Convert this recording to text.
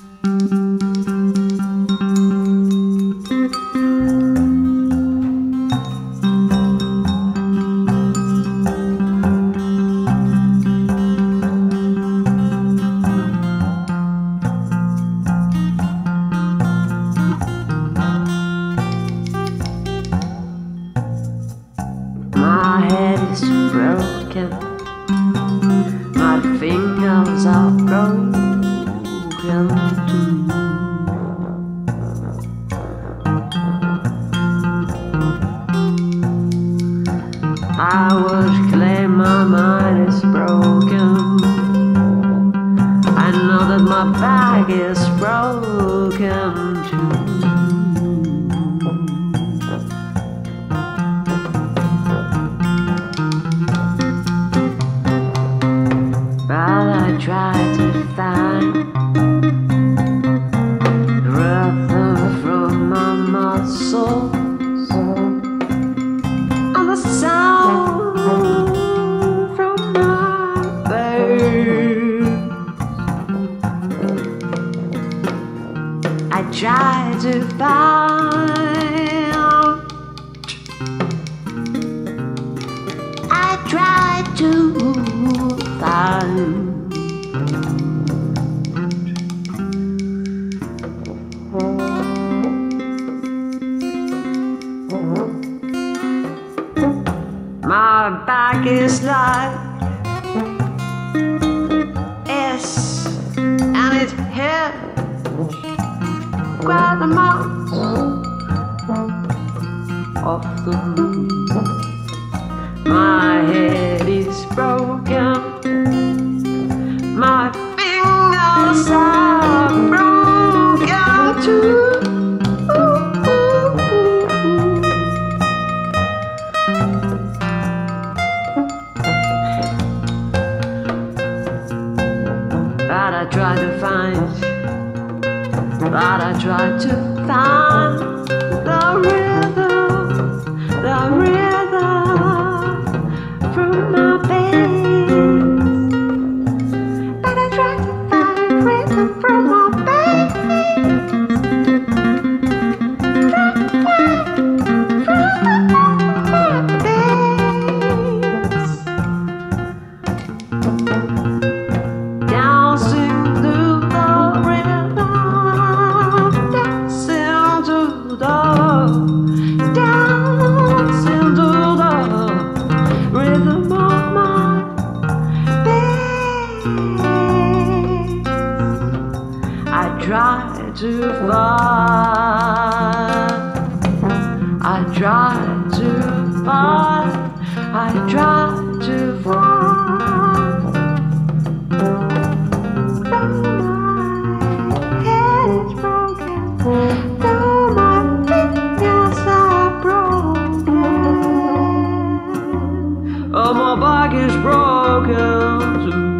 My head is broken. My fingers are broken. I would claim my mind is broken. I know that my back is broken too. But I try try to find. I try to find. My back is like S and it hit quite a month off the moon. My head is broken. But I tried to find the rhythm, try to find, I try to find, I try to find. Oh, my back is broken too.